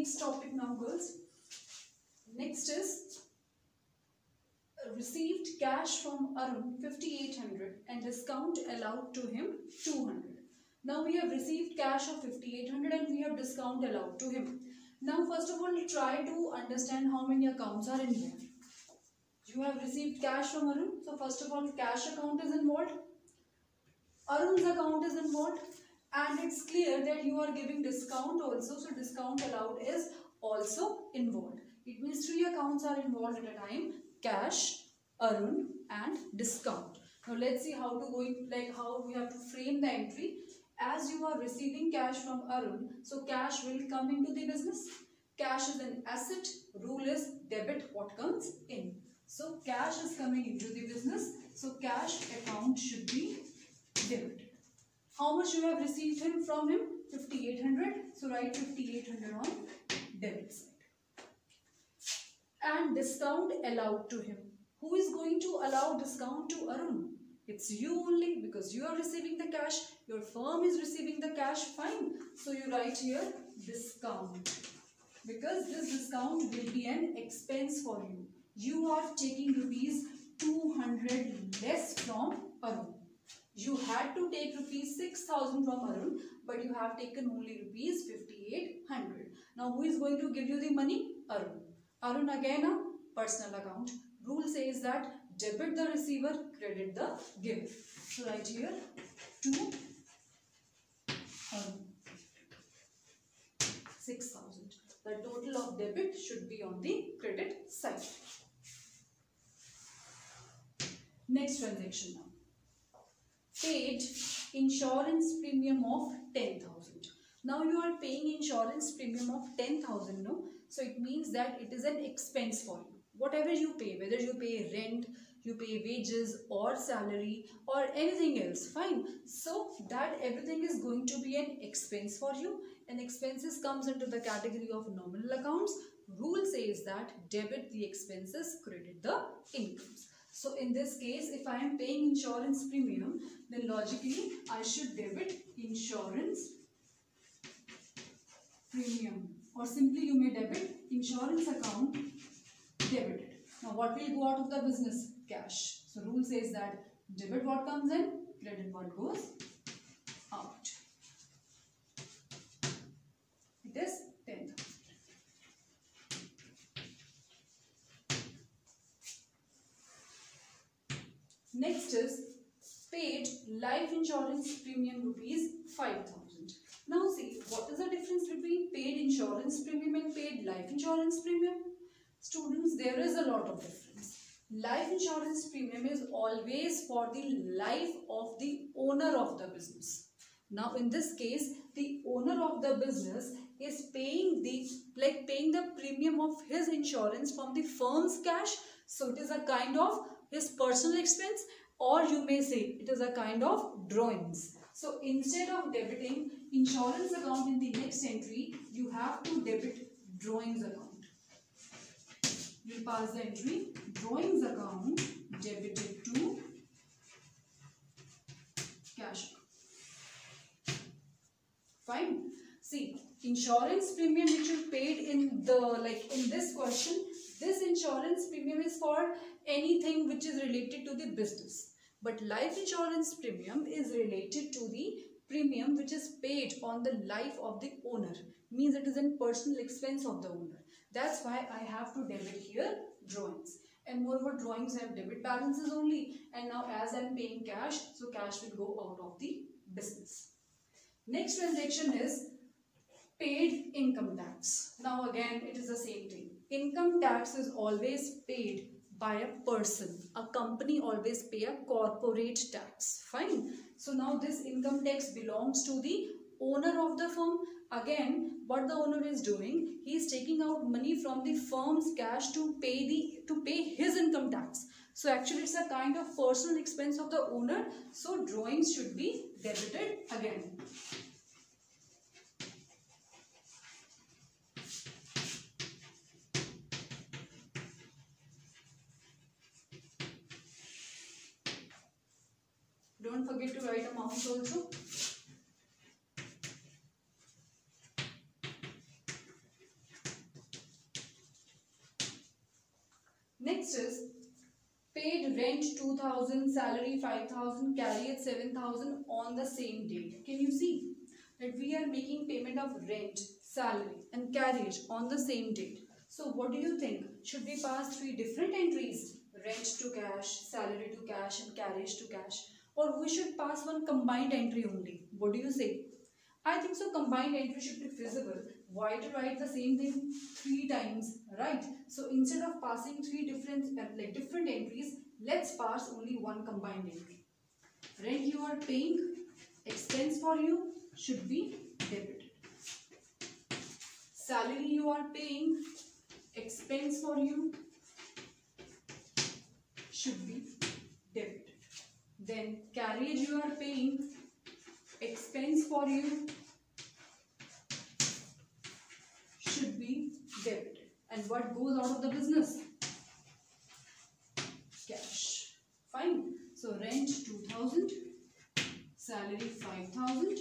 next topic now girls. Next is uh, received cash from Arun 5800 and discount allowed to him 200. Now we have received cash of 5800 and we have discount allowed to him. Now first of all try to understand how many accounts are in here. You have received cash from Arun. So first of all cash account is involved. Arun's account is involved and it's clear that you are giving discount also. So discount allowed is also involved. It means three accounts are involved at a time. Cash, Arun and discount. Now let's see how to going like how we have to frame the entry. As you are receiving cash from Arun, so cash will come into the business. Cash is an asset. Rule is debit what comes in. So cash is coming into the business. So cash account should be debited. How much you have received him from him? 5800. So write 5800 on debit side. And discount allowed to him. Who is going to allow discount to Arun? It's you only because you are receiving the cash. Your firm is receiving the cash. Fine. So you write here discount. Because this discount will be an expense for you. You are taking rupees 200 less from Arun. You had to take rupees 6000 from Arun but you have taken only rupees 5800. Now who is going to give you the money? Arun. Arun again a personal account. Rule says that debit the receiver, credit the giver. So right here to Arun. 6000. The total of debit should be on the credit side. Next transaction now. Paid insurance premium of 10,000. Now you are paying insurance premium of 10,000 no. So it means that it is an expense for you. Whatever you pay, whether you pay rent, you pay wages or salary or anything else, fine. So that everything is going to be an expense for you. And expenses comes into the category of nominal accounts. Rule says that debit the expenses, credit the incomes. So in this case, if I am paying insurance premium, then logically I should debit insurance premium or simply you may debit insurance account debited. Now what will go out of the business? Cash. So rule says that debit what comes in, credit what goes out. It is 10,000. Next is paid life insurance premium rupees 5000. Now see what is the difference between paid insurance premium and paid life insurance premium? Students there is a lot of difference. Life insurance premium is always for the life of the owner of the business. Now in this case the owner of the business is paying the like paying the premium of his insurance from the firm's cash. So it is a kind of his personal expense or you may say it is a kind of drawings. So instead of debiting insurance account in the next entry, you have to debit drawings account. You pass the entry drawings account debited to cash Fine. See, insurance premium which you paid in the like in this question, insurance premium is for anything which is related to the business. But life insurance premium is related to the premium which is paid on the life of the owner. Means it is in personal expense of the owner. That's why I have to debit here drawings. And moreover drawings have debit balances only. And now as I'm paying cash, so cash will go out of the business. Next transaction is paid income tax. Now again it is the same thing. Income tax is always paid by a person. A company always pay a corporate tax. Fine. So now this income tax belongs to the owner of the firm. Again, what the owner is doing, he is taking out money from the firm's cash to pay the to pay his income tax. So actually it's a kind of personal expense of the owner. So drawings should be debited again. to write mouse also. Next is paid rent 2000, salary 5000, carriage 7000 on the same date. Can you see that we are making payment of rent, salary and carriage on the same date. So what do you think? Should we pass three different entries? Rent to cash, salary to cash and carriage to cash. Or we should pass one combined entry only. What do you say? I think so combined entry should be feasible. Why to write the same thing three times, right? So instead of passing three different uh, like different entries, let's pass only one combined entry. Rent you are paying, expense for you should be debited. Salary you are paying, expense for you should be debited. Then carriage you are paying, expense for you should be debited. And what goes out of the business? Cash. Fine. So rent 2000, salary 5000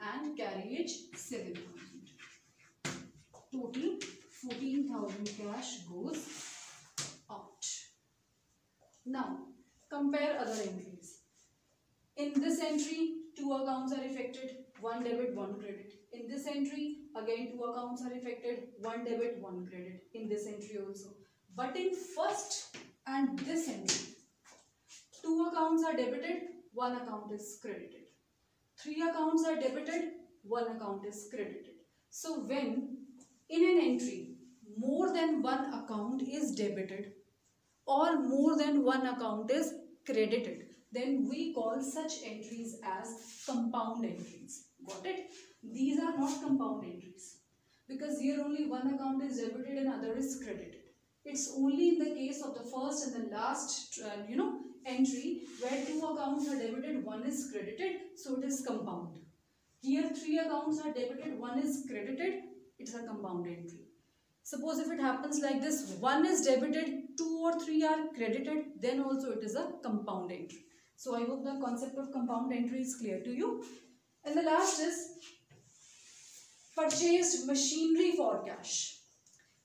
and carriage 7000. Total 14,000 cash goes out. Now compare other entries. In this entry, two accounts are affected, one debit, one credit. In this entry, again two accounts are affected, one debit, one credit. In this entry also. But in first and this entry, two accounts are debited, one account is credited. Three accounts are debited, one account is credited. So when in an entry, more than one account is debited or more than one account is credited, then we call such entries as compound entries. Got it? These are not compound entries because here only one account is debited and other is credited. It's only in the case of the first and the last, uh, you know, entry where two accounts are debited, one is credited, so it is compound. Here three accounts are debited, one is credited, it's a compound entry. Suppose if it happens like this, one is debited, two or three are credited, then also it is a compound entry. So I hope the concept of compound entry is clear to you. And the last is purchased machinery for cash.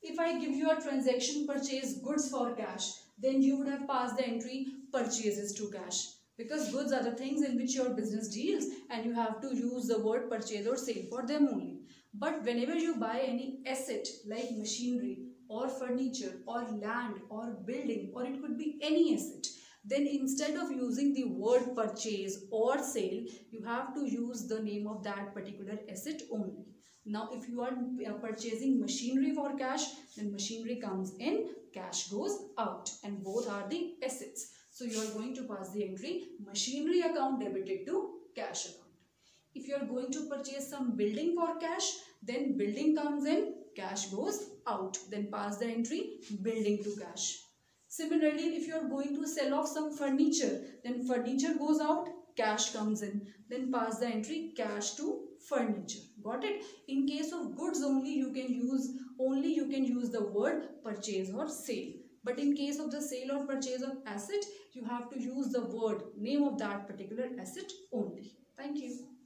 If I give you a transaction purchase goods for cash, then you would have passed the entry purchases to cash because goods are the things in which your business deals and you have to use the word purchase or sale for them only. But whenever you buy any asset like machinery or furniture or land or building or it could be any asset, then instead of using the word purchase or sale, you have to use the name of that particular asset only. Now, if you are uh, purchasing machinery for cash, then machinery comes in, cash goes out and both are the assets. So, you are going to pass the entry machinery account debited to cash account. If you are going to purchase some building for cash, then building comes in, cash goes out. Then pass the entry building to cash. Similarly, if you are going to sell off some furniture, then furniture goes out, cash comes in. Then pass the entry cash to furniture. Got it? In case of goods only, you can use only you can use the word purchase or sale. But in case of the sale or purchase of asset, you have to use the word name of that particular asset only. Thank you.